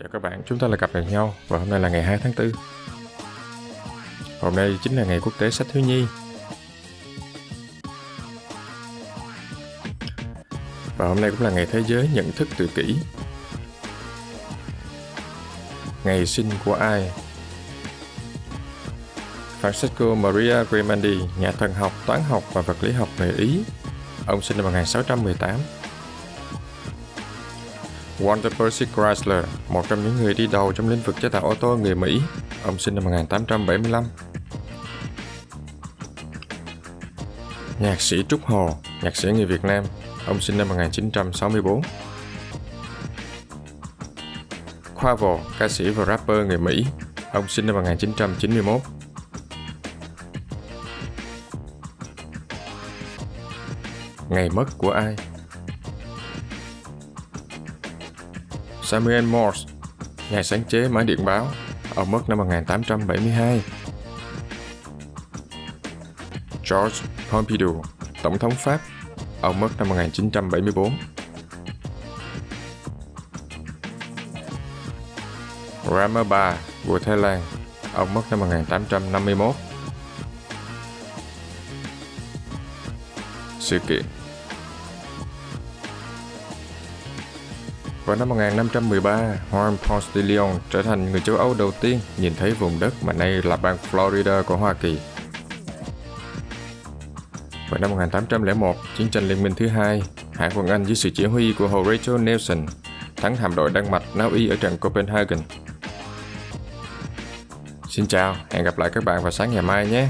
Chào các bạn, chúng ta lại gặp lại nhau và hôm nay là ngày 2 tháng 4. Hôm nay chính là ngày quốc tế sách thiếu nhi. Và hôm nay cũng là ngày thế giới nhận thức tự kỷ. Ngày sinh của ai? Francesco Maria Grimandi, nhà thần học, toán học và vật lý học người Ý. Ông sinh năm 1618 Walter Percy Chrysler, một trong những người đi đầu trong lĩnh vực chế tạo ô tô người Mỹ. Ông sinh năm 1875. Nhạc sĩ Trúc Hồ, nhạc sĩ người Việt Nam. Ông sinh năm 1964. Quavo, ca sĩ và rapper người Mỹ. Ông sinh năm 1991. Ngày mất của ai? Samuel Morse, nhà sáng chế máy điện báo, ông mất năm 1872. George Pompidou, tổng thống Pháp, ông mất năm 1974. Ramabha vua Thái Lan, ông mất năm 1851. Sự kiện Vào năm 1513, Juan Ponce de Leon trở thành người châu Âu đầu tiên nhìn thấy vùng đất mà nay là bang Florida của Hoa Kỳ. Vào năm 1801, chiến tranh liên minh thứ hai, Hải quân Anh dưới sự chỉ huy của Horatio Nelson thắng hạm đội Đan Mạch Na Uy ở trận Copenhagen. Xin chào, hẹn gặp lại các bạn vào sáng ngày mai nhé.